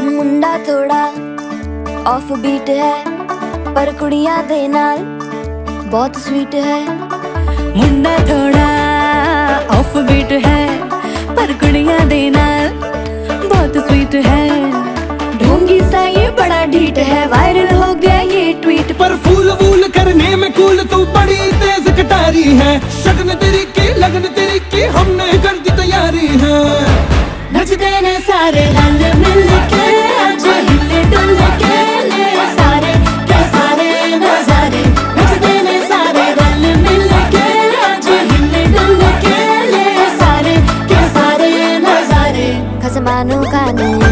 ਮੁੰਡਾ ਥੋੜਾ of beat ਹੈ ਪਰ ਕੁੜੀਆਂ ਦੇ ਨਾਲ ਬਹੁਤ ਸਵੀਟ ਹੈ ਮੁੰਡਾ ਥੋੜਾ ਆਫ ਬੀਟ ਹੈ ਪਰ ਕੁੜੀਆਂ ਦੇ ਨਾਲ तैयारी है। शगन तेरी की लगन तेरी की हमने कर दी तैयारी है। नचते ने सारे रंग मिल के नजारे। सारे रंग मिल के सारे के सारे नजारे। खजमानों का नहीं